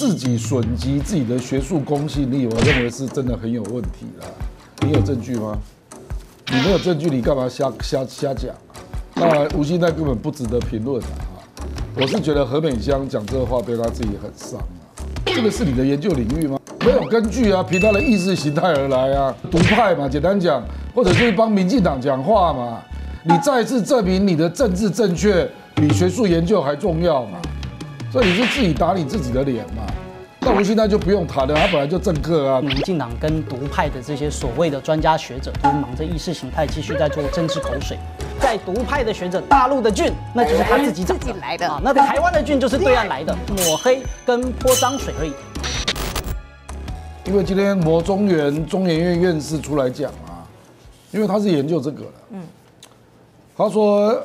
自己损及自己的学术公信力，我认为是真的很有问题了。你有证据吗？你没有证据，你干嘛瞎瞎瞎讲啊？那吴兴泰根本不值得评论啊！我是觉得何美香讲这个话对他自己很伤啊。这个是你的研究领域吗？没有根据啊，凭他的意识形态而来啊，独派嘛，简单讲，或者就是帮民进党讲话嘛。你再次证明你的政治正确比学术研究还重要嘛？所以你是自己打你自己的脸嘛？那吴兴代就不用谈了，他本来就政客啊。民进党跟独派的这些所谓的专家学者，都忙着意识形态，继续在做政治口水。在独派的学者，大陆的菌，那就是他自己自己来的啊。那台湾的菌就是对岸来的，抹黑跟泼脏水而已。因为今天魔中原中研院院士出来讲啊，因为他是研究这个的，嗯，他说。